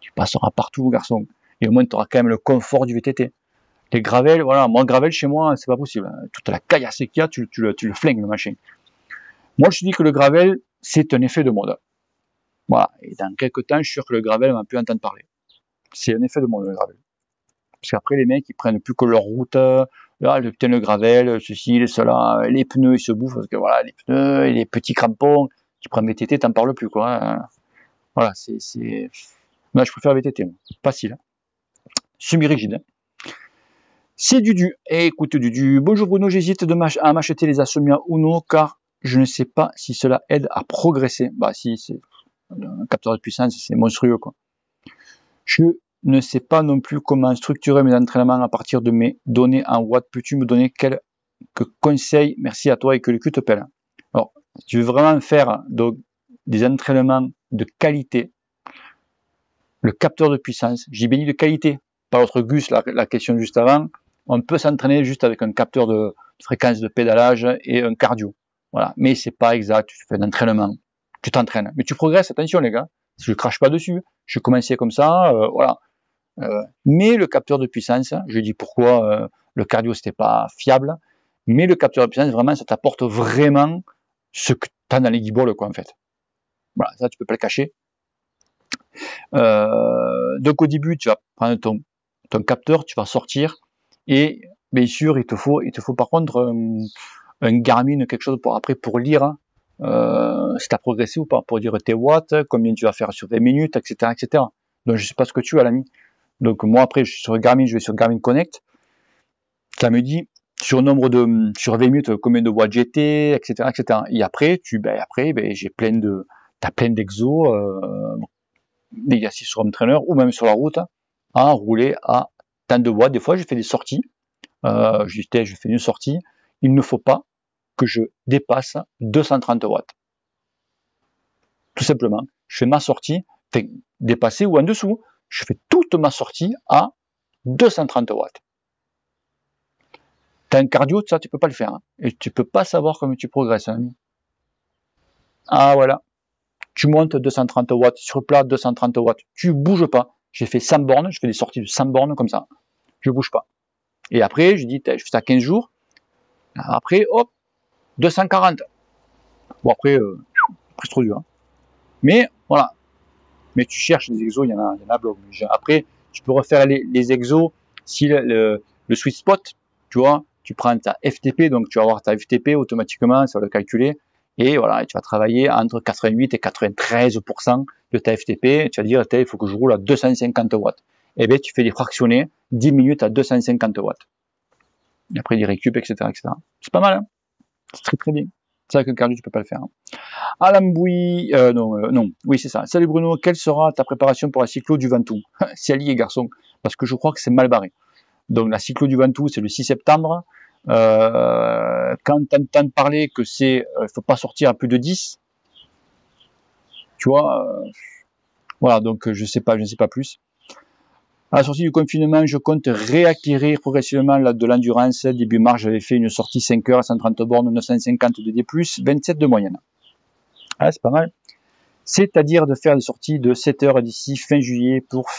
Speaker 1: tu passeras partout, garçon. Et au moins, tu auras quand même le confort du VTT. Les gravels, voilà, moi, gravel chez moi, c'est pas possible. Toute la caillasse qu'il y a, tu, le, tu le flingues, le machin. Moi, je dis que le gravel, c'est un effet de mode. Voilà. Et dans quelques temps, je suis sûr que le gravel va plus entendre parler. C'est un effet de mode, le gravel. Parce qu'après, les mecs, ils prennent plus que leur route, là, le, le gravel, ceci, cela, les pneus, ils se bouffent, parce que voilà, les pneus, et les petits crampons, tu prends VTT, t'en parles plus, quoi. Voilà, c'est, moi, je préfère VTT, facile. Hein. Semi-rigide. C'est Dudu. Et écoute Dudu, bonjour Bruno, j'hésite à m'acheter les Asomia Uno car je ne sais pas si cela aide à progresser. Bah si, c'est un capteur de puissance, c'est monstrueux quoi. Je ne sais pas non plus comment structurer mes entraînements à partir de mes données en watts. Peux-tu me donner quelques conseils? Merci à toi et que le cul te pèle. Alors, si tu veux vraiment faire des entraînements de qualité, le capteur de puissance, j'ai béni de qualité, pas l'autre Gus, la question juste avant, on peut s'entraîner juste avec un capteur de fréquence de pédalage et un cardio. Voilà. Mais c'est pas exact. Tu fais un entraînement. Tu t'entraînes. Mais tu progresses. Attention, les gars. Je crache pas dessus. Je commençais comme ça. Euh, voilà. Euh, mais le capteur de puissance, je dis pourquoi euh, le cardio c'était pas fiable. Mais le capteur de puissance, vraiment, ça t'apporte vraiment ce que tu as dans les guibolles, quoi, en fait. Voilà. Ça, tu peux pas le cacher. donc au début, tu vas prendre ton, ton capteur, tu vas sortir, et bien sûr, il te faut, il te faut par contre un, un Garmin, quelque chose pour après pour lire euh, si tu as progressé ou pas, pour dire tes watts, combien tu vas faire sur 20 minutes, etc., etc. Donc je sais pas ce que tu as l'ami. Donc moi après je suis sur Garmin, je vais sur Garmin Connect. Ça me dit sur nombre de sur 20 minutes combien de watts j'étais, etc., etc. Et après tu ben après ben j'ai plein de t'as plein d'exos, euh, exercices sur home trainer ou même sur la route à rouler à tant de watts. Des fois, j'ai fait des sorties. Euh, je je fais une sortie. Il ne faut pas que je dépasse 230 watts. Tout simplement, je fais ma sortie, fait dépasser ou en dessous. Je fais toute ma sortie à 230 watts. T'as un cardio, ça, tu peux pas le faire. Hein. Et tu peux pas savoir comment tu progresses. Hein. Ah, voilà. Tu montes 230 watts, sur plat 230 watts. Tu bouges pas. J'ai fait 100 bornes, je fais des sorties de 100 bornes comme ça. Je bouge pas. Et après, je dis, je fais ça 15 jours. Après, hop, 240. Bon, après, euh, c'est trop dur. Hein. Mais, voilà. Mais tu cherches des exos, il y en a, il y en a blog. Après, tu peux refaire les, les exos si le, le, sweet spot, tu vois, tu prends ta FTP, donc tu vas avoir ta FTP automatiquement, ça va le calculer. Et voilà, tu vas travailler entre 88 et 93% de ta FTP. Tu vas dire, il faut que je roule à 250 watts. Et eh bien, tu fais des fractionnés, 10 minutes à 250 watts. Et après, des récup, etc., etc. C'est pas mal, hein C'est très très bien. C'est vrai que cardio, tu peux pas le faire. Hein. Alain Bouy, euh, non, euh, non, oui, c'est ça. Salut Bruno, quelle sera ta préparation pour la cyclo du Ventoux? C'est allié, garçon, parce que je crois que c'est mal barré. Donc, la cyclo du Ventoux, c'est le 6 septembre. Euh, quand tu entends parler que c'est, euh, il faut pas sortir à plus de 10, tu vois, euh, voilà, donc je sais pas, je ne sais pas plus. À la sortie du confinement, je compte réacquérir progressivement de l'endurance. Début mars, j'avais fait une sortie 5 heures, 130 bornes, 950 de D+, 27 de moyenne. Ah, c'est pas mal. C'est-à-dire de faire des sorties de 7 heures d'ici fin juillet pour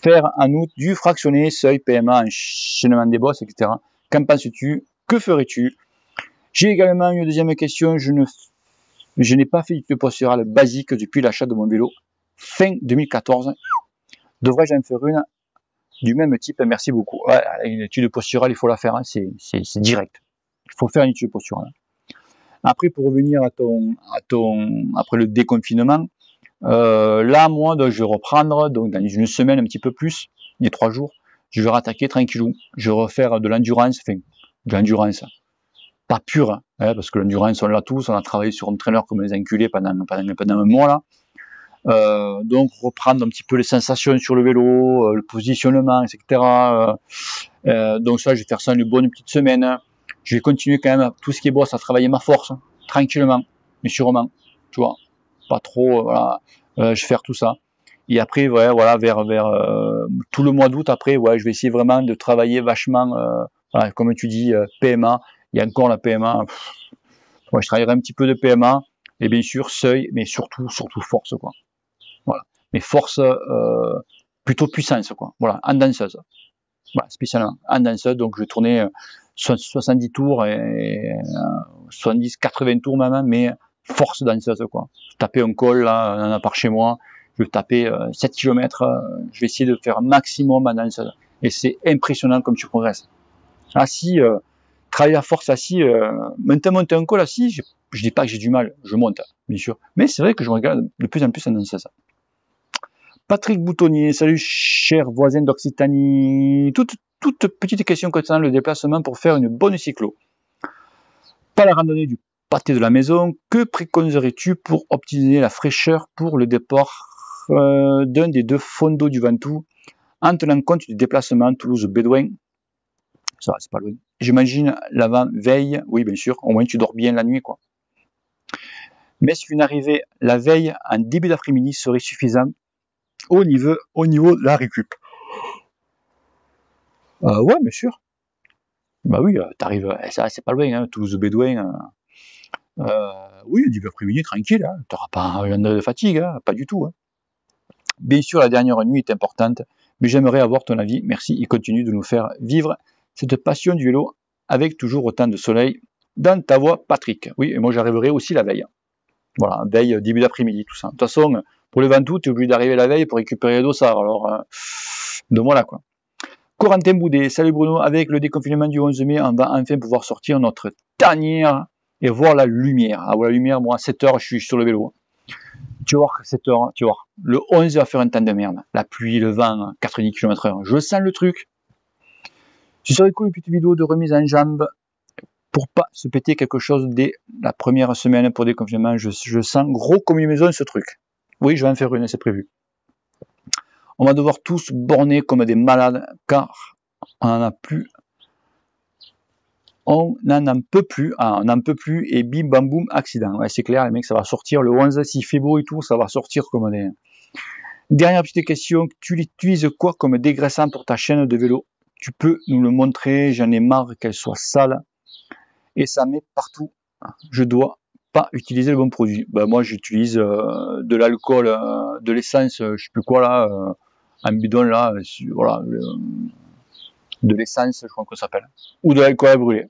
Speaker 1: faire en août du fractionné, seuil, PMA, enchaînement des bosses, etc. Qu'en penses-tu? Que ferais-tu? J'ai également une deuxième question. Je ne n'ai pas fait d'étude posturale basique depuis l'achat de mon vélo fin 2014. Devrais-je en faire une du même type, merci beaucoup. une étude posturale, il faut la faire, hein, c'est direct. Il faut faire une étude posturale. Après, pour revenir à ton, à ton, après le déconfinement, euh, là, moi, je vais reprendre, donc dans une semaine, un petit peu plus, les trois jours, je vais rattaquer tranquillou. Je vais refaire de l'endurance, enfin, de l'endurance. Pas pure, hein, parce que l'endurance, on l'a tous, on a travaillé sur un traîneur comme les enculés pendant, pendant, pendant un mois, là. Euh, donc reprendre un petit peu les sensations sur le vélo, euh, le positionnement, etc. Euh, donc ça, je vais faire ça une bonne petite semaine. Je vais continuer quand même tout ce qui est boss à travailler ma force, tranquillement, mais sûrement, tu vois, pas trop, je vais faire tout ça. Et après, ouais, voilà, vers vers tout le mois d'août, après, ouais, je vais essayer vraiment de travailler vachement, voilà, comme tu dis, PMA. Il y a encore la PMA. ouais, je travaillerai un petit peu de PMA et bien sûr seuil, mais surtout surtout force quoi. Voilà. Mais force euh, plutôt puissance, quoi. Voilà, en danseuse. Voilà, spécialement en danseuse. Donc je vais tourner 70 euh, tours et 70, euh, 80 tours même, mais force danseuse, quoi. taper un col, là, on en a par chez moi. Je vais taper 7 km. je vais essayer de faire un maximum en danseuse. Et c'est impressionnant comme tu progresses. Assis, euh, travailler à force assis, euh, maintenant monter un col assis, je, je dis pas que j'ai du mal, je monte, bien sûr. Mais c'est vrai que je regarde de plus en plus en danseuse. Patrick Boutonnier, salut cher voisin d'Occitanie. Toute, toute petite question concernant le déplacement pour faire une bonne cyclo. Pas la randonnée du pâté de la maison, que préconiserais-tu pour optimiser la fraîcheur pour le départ euh, d'un des deux fondos du Ventoux en tenant compte du déplacement Toulouse-Bédouin Ça, c'est pas loin. J'imagine l'avant-veille, oui, bien sûr, au moins tu dors bien la nuit, quoi. Mais si une arrivée la veille en début d'après-midi serait suffisant au niveau, au niveau de la récup. Euh, ouais, bien sûr. Bah oui, euh, t'arrives, eh, ça c'est pas loin, hein, Toulouse-Bédouin. Oui, début après-midi, tranquille, hein, t'auras pas un de fatigue, hein, pas du tout. Hein. Bien sûr, la dernière nuit est importante, mais j'aimerais avoir ton avis. Merci et continue de nous faire vivre cette passion du vélo avec toujours autant de soleil dans ta voix, Patrick. Oui, et moi j'arriverai aussi la veille. Voilà, veille, début d'après-midi, tout ça. De toute façon, pour le Ventoux, tu es obligé d'arriver la veille pour récupérer le dossard. Alors, euh, de moi là, quoi. Corentin Boudet, salut Bruno, avec le déconfinement du 11 mai, on va enfin pouvoir sortir notre tanière et voir la lumière. Ah, la lumière, moi, à 7 heures, je suis sur le vélo. Tu vois, 7 heures, tu vois. Le 11 va faire un temps de merde. La pluie, le vent, 90 km heure. Je sens le truc. Ce serait cool une petite vidéo de remise en jambe pour pas se péter quelque chose dès la première semaine pour déconfinement. Je, je sens gros comme une maison ce truc. Oui, je vais en faire une, c'est prévu. On va devoir tous borner comme des malades, car on n'en a plus. On n'en peut plus, ah, on n'en peut plus, et bim bam boum, accident. C'est clair, les mecs, ça va sortir le 11, s'il fait et tout, ça va sortir comme des, Dernière petite question, tu utilises quoi comme dégraissant pour ta chaîne de vélo? Tu peux nous le montrer, j'en ai marre qu'elle soit sale et ça met partout. Je dois pas utiliser le bon produit. Ben, moi j'utilise euh, de l'alcool, euh, de l'essence, euh, je sais plus quoi là, un bidon là, voilà, de l'essence, je crois qu'on s'appelle, ou de l'alcool à brûler.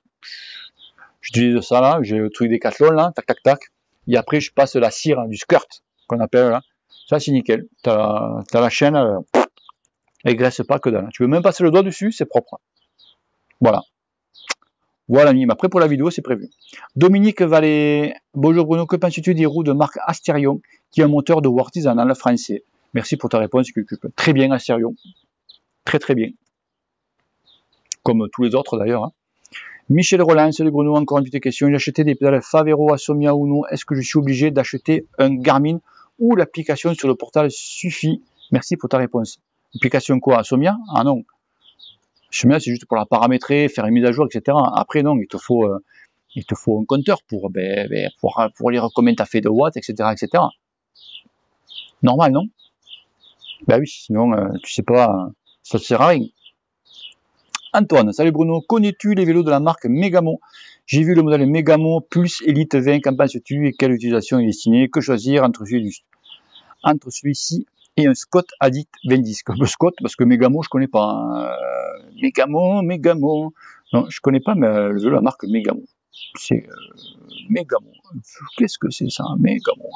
Speaker 1: J'utilise ça là, j'ai le truc des Decathlon là, tac tac tac, et après je passe la cire hein, du skirt qu'on appelle là. Ça c'est nickel. T'as as la chaîne, elle graisse pas que dalle. Tu veux même passer le doigt dessus, c'est propre. Voilà. Voilà, mais après pour la vidéo, c'est prévu. Dominique Vallée, bonjour Bruno, que penses-tu des roues de marque Asterion, qui est un moteur de le français? Merci pour ta réponse, Très bien Asterion. Très très bien. Comme tous les autres d'ailleurs. Hein. Michel Roland, salut Bruno, encore une petite question. J'ai acheté des pédales Favero, Asomia ou non? Est-ce que je suis obligé d'acheter un Garmin ou l'application sur le portal suffit? Merci pour ta réponse. Application quoi? Asomia Ah non, chemin, c'est juste pour la paramétrer, faire une mise à jour, etc. Après, non, il te faut, euh, il te faut un compteur pour, ben, ben, pour, lire combien tu as fait de watts, etc., etc. Normal, non? Ben oui, sinon, euh, tu sais pas, ça ne sert à rien. Antoine, salut Bruno, connais-tu les vélos de la marque Megamo J'ai vu le modèle Megamo Plus Elite 20, qu'en penses-tu? Et quelle utilisation est destinée Que choisir entre celui-ci entre celui-ci et un Scott Addict 20 Comme Scott, parce que Megamo, je connais pas. Hein. Megamo, Megamo. Non, je connais pas mais, euh, la marque Megamo. C'est euh, Megamo. Qu'est-ce que c'est ça, Megamo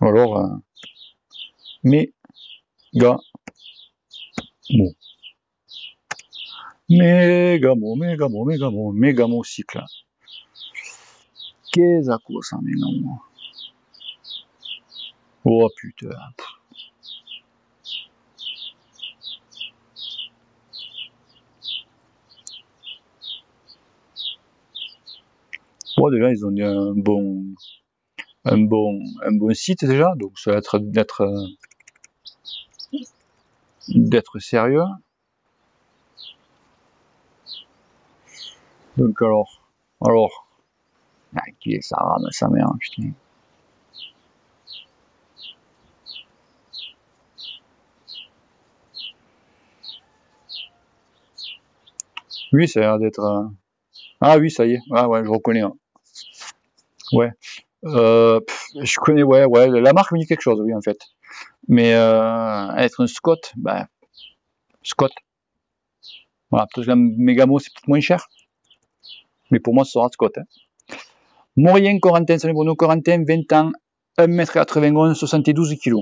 Speaker 1: Alors, euh, Megamo. Megamo, Megamo, Megamo, Megamo cycle. Qu'est-ce que c'est ça, Megamo Oh putain. Bon, déjà, ils ont un bon, un bon, un bon site déjà, donc ça va être d'être, d'être sérieux. Donc alors, alors, ah, qui est ça? Rame sa mère, putain. Oui, ça a l'air d'être. Euh, ah oui, ça y est. Ah ouais, je reconnais. Hein. Ouais. Euh, je connais, ouais, ouais, la marque me dit quelque chose, oui, en fait. Mais euh, être un Scott, ben, Scott. Voilà, peut-être que la Megamo, c'est moins cher. Mais pour moi, ce sera Scott. Hein. Morien Corentin, salut Bruno, Corentin, 20 ans, 1m91, 72 kg.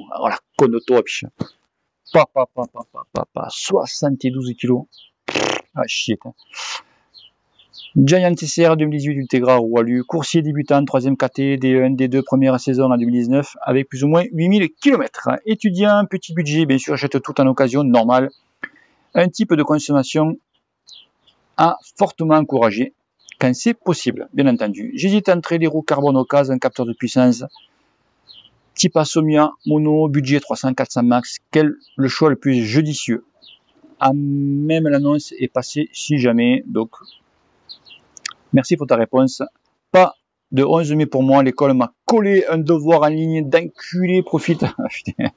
Speaker 1: Toi, piche. Papa, papa, papa, papa, 72 kg. Ah, shit. Hein. Giant TCR 2018 Ultegra Roalu, coursier débutant, 3ème KT, D1, D2, première saison en 2019, avec plus ou moins 8000 km. Étudiant, petit budget, bien sûr, achète tout en occasion, normal. Un type de consommation à fortement encourager, quand c'est possible, bien entendu. J'hésite entre les roues carbone au un capteur de puissance, type Asomia, mono, budget 300-400 max, quel le choix le plus judicieux? Ah, même l'annonce est passée si jamais, donc Merci pour ta réponse. Pas de 11 mai pour moi. L'école m'a collé un devoir en ligne d'enculé. Profite.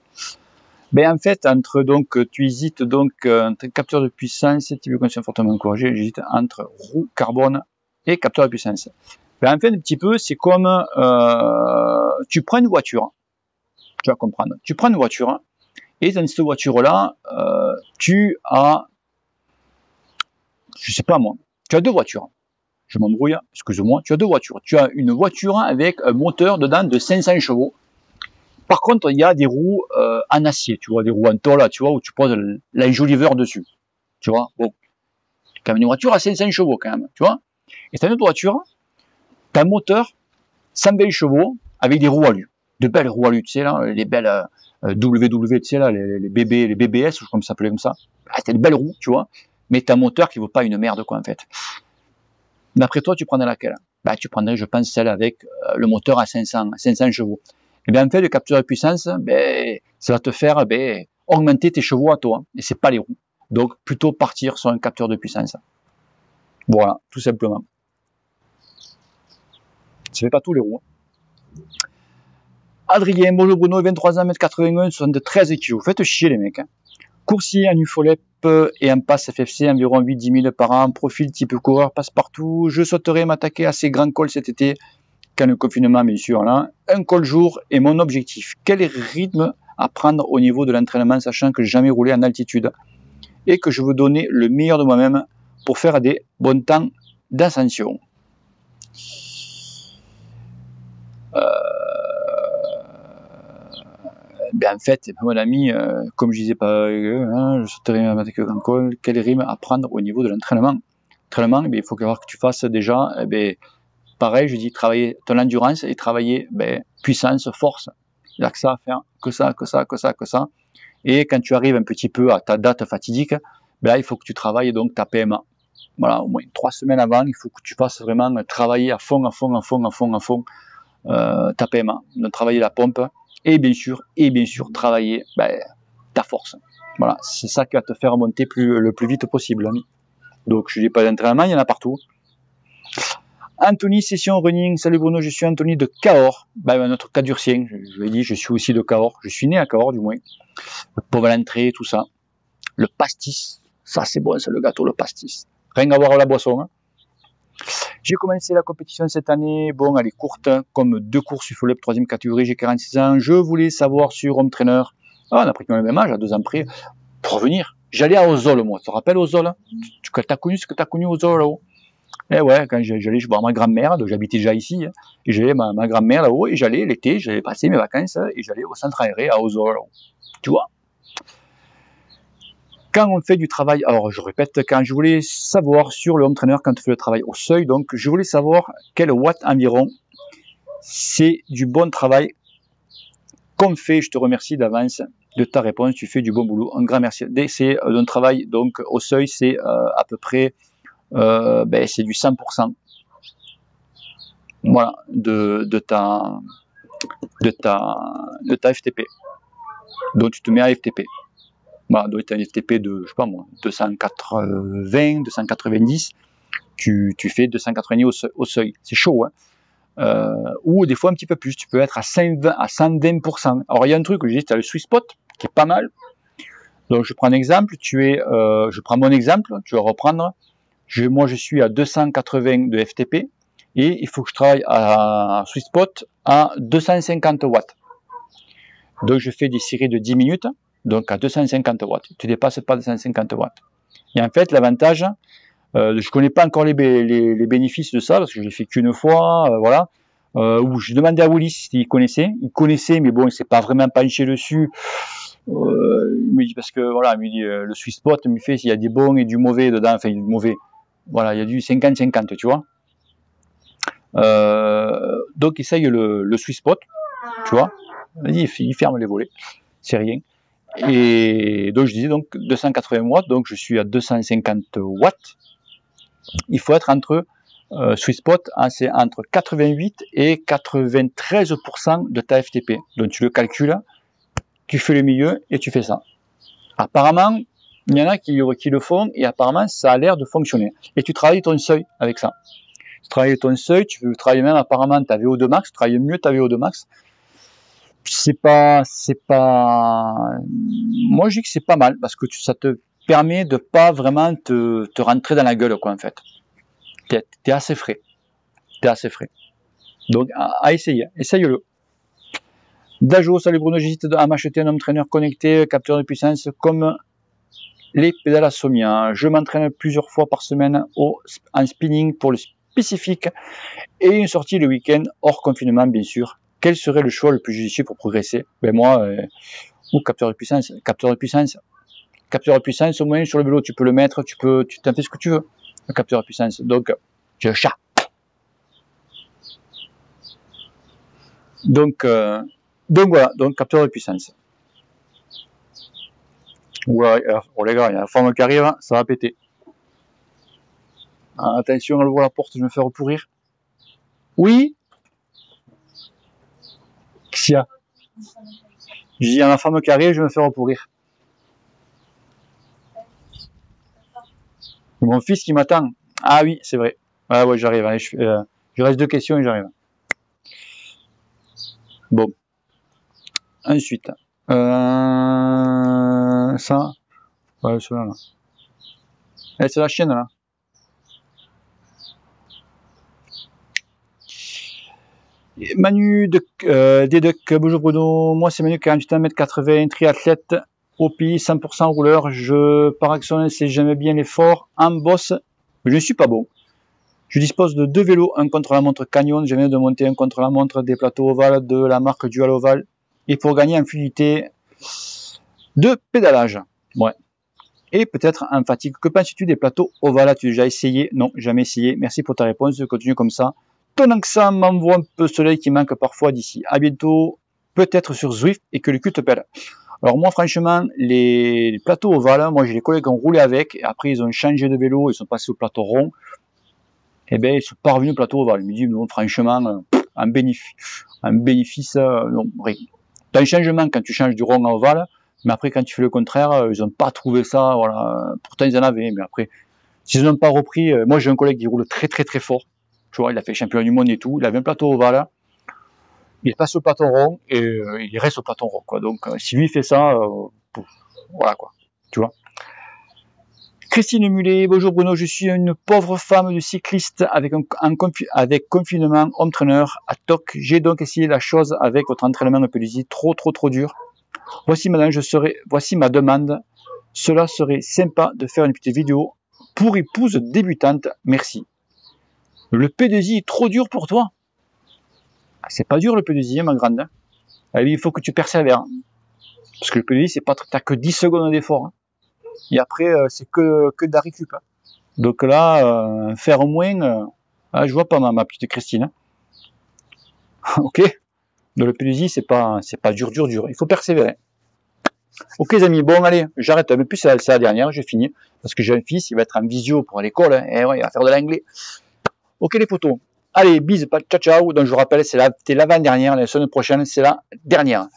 Speaker 1: ben en fait, entre donc, tu hésites donc euh, entre capteur de puissance, tu veux conditions fortement encouragé, j'hésite entre roue carbone et capteur de puissance. Ben en fait, un petit peu, c'est comme euh, tu prends une voiture, tu vas comprendre. Tu prends une voiture et dans cette voiture-là, euh, tu as, je sais pas moi, tu as deux voitures je m'embrouille, excuse-moi, tu as deux voitures. Tu as une voiture avec un moteur dedans de 500 chevaux. Par contre, il y a des roues euh, en acier, tu vois, des roues en tôle, tu vois, où tu poses l'enjoliveur dessus. Tu vois, bon. Quand même une voiture à 500 chevaux, quand même, tu vois? Et as une autre voiture, as un moteur 120 chevaux avec des roues alu. De belles roues alu, tu sais, là, les belles euh, WW, tu sais, là, les, BB, les BBS, je crois que ça s'appelait comme ça. Ah, t'as des belles roues, tu vois. Mais t'as un moteur qui vaut pas une merde, quoi, en fait. D'après toi, tu prendrais laquelle? Bah, Tu prendrais, je pense, celle avec euh, le moteur à 500, 500 chevaux. Et eh bien, en fait, le capteur de puissance, ben, ça va te faire ben, augmenter tes chevaux à toi, et c'est pas les roues. Donc, plutôt partir sur un capteur de puissance. Voilà, tout simplement. Ça fait pas tous les roues. Adrien, bonjour Bruno, 23 ans, 1m81, 73 kg. Faites chier les mecs. Hein. Coursier en UFOLEP et un pass FFC, environ 8-10 000 par an. Profil type coureur, passe partout. Je souhaiterais m'attaquer à ces grands cols cet été, quand le confinement, bien sûr. Un col jour est mon objectif. Quel rythme à prendre au niveau de l'entraînement, sachant que j'ai jamais roulé en altitude? Et que je veux donner le meilleur de moi-même pour faire des bons temps d'ascension. Euh, ben en fait, mon ami, euh, comme je disais pas, euh, hein, je souhaiterais avec grand col, quel rime à prendre au niveau de l'entraînement? L'entraînement, eh il faut que tu fasses déjà, eh ben, pareil, je dis travailler ton endurance et travailler ben, puissance, force. Il n'y a que ça à faire, que ça, que ça, que ça, que ça. Et quand tu arrives un petit peu à ta date fatidique, ben là, il faut que tu travailles donc ta PMA. Voilà, au moins trois semaines avant, il faut que tu fasses vraiment travailler à fond, à fond, à fond, à fond, à fond euh, ta PMA, travailler la pompe et bien sûr, et bien sûr, travailler ben, ta force. Voilà, c'est ça qui va te faire monter plus, le plus vite possible. Donc, je dis pas d'entraînement, il y en a partout. Anthony, session running. Salut Bruno, je suis Anthony de Cahors. Ben, notre cadurcien, je, je l'ai dit, je suis aussi de Cahors. Je suis né à Cahors, du moins. Le pauvre l'entrée, tout ça. Le pastis. Ça, c'est bon, c'est le gâteau, le pastis. Rien à voir à la boisson. Hein. J'ai commencé la compétition cette année. Bon, elle est courte, hein, comme deux courses UFO troisième catégorie. J'ai 46 ans. Je voulais savoir sur Home Trainer. Ah, on a pris le même âge, à deux ans près, pour revenir. J'allais à Ozol, moi. Tu te rappelles Ozol Tu as connu ce que tu as connu Ozol là-haut? Eh ouais, quand j'allais voir ma grand-mère, j'habitais déjà ici, hein, et j'allais ma, ma grand-mère là-haut, et j'allais l'été, j'allais passer mes vacances, et j'allais au centre aéré à Ozol. Tu vois? Quand on fait du travail, alors je répète, quand je voulais savoir sur le home trainer, quand on fait le travail au seuil, donc je voulais savoir quel watt environ, c'est du bon travail qu'on fait. Je te remercie d'avance de ta réponse, tu fais du bon boulot. Un grand merci. C'est un travail donc au seuil, c'est euh, à peu près, euh, ben, c'est du 100%. Voilà, de, de, ta, de, ta, de ta FTP. Donc tu te mets à FTP bah, doit être un FTP de, je sais pas moi, 280, 290, tu, fais 290 au, seuil. C'est chaud, hein. Euh, ou des fois un petit peu plus, tu peux être à 120, à 120%. Alors il y a un truc j'ai dit, tu le sweet spot, qui est pas mal. Donc je prends un exemple, tu es, euh, je prends mon exemple, tu vas reprendre. Je, moi je suis à 280 de FTP et il faut que je travaille à sweet spot à 250 watts. Donc je fais des séries de 10 minutes donc à 250 watts. Tu dépasses pas 250 watts. Et en fait, l'avantage, euh, je connais pas encore les, bénéfices de ça parce que je l'ai fait qu'une fois, euh, voilà. Euh, je demandais à Willis s'il connaissait. Il connaissait, mais bon, il s'est pas vraiment penché dessus. Euh, il me dit parce que voilà, il me dit le Swiss Spot me fait s'il y a des bons et du mauvais dedans, enfin du mauvais. Voilà, il y a du 50-50, tu vois. Donc essaye le, le Swiss Spot, tu vois. Il ferme les volets, c'est rien. Et donc je disais donc 280 watts, donc je suis à 250 watts. Il faut être entre euh, Spot, hein, c'est entre 88 et 93% de ta FTP. Donc tu le calcules, tu fais le milieu et tu fais ça. Apparemment, il y en a qui, le font et apparemment ça a l'air de fonctionner. Et tu travailles ton seuil avec ça. Tu travailles ton seuil, tu veux travailler même apparemment ta VO2 max, tu travailles mieux ta VO2 max c'est pas, c'est pas, moi je dis que c'est pas mal parce que ça te permet de pas vraiment te, rentrer dans la gueule quoi en fait. T'es, es assez frais, t'es assez frais. Donc à, essayer, essaye-le. Dajo, salut Bruno, j'hésite à m'acheter un entraîneur connecté, capteur de puissance comme les pédales à Somia. Je m'entraîne plusieurs fois par semaine au, en spinning pour le spécifique et une sortie le week-end hors confinement bien sûr quel serait le choix le plus judicieux pour progresser? Ben moi, euh, ou capteur de puissance, capteur de puissance, capteur de puissance au moins sur le vélo, tu peux le mettre, tu peux, tu t'en fais ce que tu veux, capteur de puissance. Donc, j'ai un chat. Donc, euh, donc voilà, donc capteur de puissance. Ouais, oh les gars, il y a la forme qui arrive, ça va péter. attention, elle voit la porte, je me fais pourrir. Oui, Xia. Je dis à ma femme qui arrive, je me fais repourrir. Mon fils qui m'attend. Ah oui, c'est vrai. Ah ouais, j'arrive. je, euh, je, reste deux questions et j'arrive. Bon. ensuite, euh, ça, ouais, celui-là, là. Eh, c'est la chienne, là. Manu de, euh, Dédec, bonjour Bruno, moi c'est Manu 48 m 80 triathlète au pays 100% rouleur, je par c'est jamais bien l'effort, en boss, je ne suis pas bon. Je dispose de deux vélos, un contre-la-montre Canyon, je viens de monter un contre-la-montre des plateaux ovales de la marque Dual Oval, et pour gagner en fluidité de pédalage. Ouais. Et peut-être en fatigue. Que penses-tu des plateaux ovales? As-tu déjà essayé? Non, jamais essayé. Merci pour ta réponse. Continue comme ça étonnant que ça m'envoie un peu soleil qui manque parfois d'ici. À bientôt, peut-être sur Zwift et que le cul te pèle. Alors moi franchement, les plateaux ovales, moi j'ai des collègues qui ont roulé avec, après ils ont changé de vélo, ils sont passés au plateau rond, et eh ben ils sont pas revenus au plateau ovale. Ils me disent non franchement, un bénéfice, un bénéfice, euh. T'as un changement quand tu changes du rond à ovale, mais après quand tu fais le contraire, euh, ils ont pas trouvé ça, voilà. Pourtant ils en avaient, mais après, s'ils n'ont pas repris, euh, moi j'ai un collègue qui roule très très très fort, il a fait champion du monde et tout. Il avait un plateau ovale. Il passe au plateau rond et euh, il reste au plateau rond. Donc, euh, si lui fait ça, euh, voilà quoi. Tu vois. Christine Mulet, bonjour Bruno, je suis une pauvre femme de cycliste avec, un, confinement home trainer à TOC. J'ai donc essayé la chose avec votre entraînement de pelouse trop trop trop dur. Voici madame, je serai, voici ma demande. Cela serait sympa de faire une petite vidéo pour épouse débutante. Merci. Le P2I est trop dur pour toi. Ah, c'est pas dur le P2I, hein, ma grande. Hein. Ah il faut que tu persévères. Parce que le P2I, c'est pas, t'as que 10 secondes d'effort. Hein. Et après, euh, c'est que, que de la récup. Donc là, euh, faire au moins, euh, ah, je vois pas ma, petite Christine. ok? Donc le P2I, c'est pas, c'est pas dur, dur, dur. Il faut persévérer. Ok les amis, bon allez, j'arrête, mais plus c'est la dernière, j'ai fini, parce que j'ai un fils, il va être en visio pour l'école, et ouais, il va faire de l'anglais. Ok les potos. Allez, bis, ciao ciao. Donc je vous rappelle, c'est l'avant-dernière, la semaine prochaine, c'est la dernière.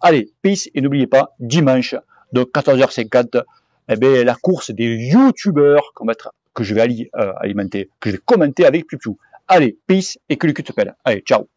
Speaker 1: Allez, peace et n'oubliez pas, dimanche, de 14h50, eh bien, la course des youtubeurs que je vais euh, alimenter, que je vais commenter avec Pupiou. Allez, peace et que le cul te pèle. Allez, ciao.